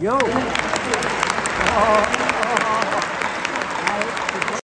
Yo.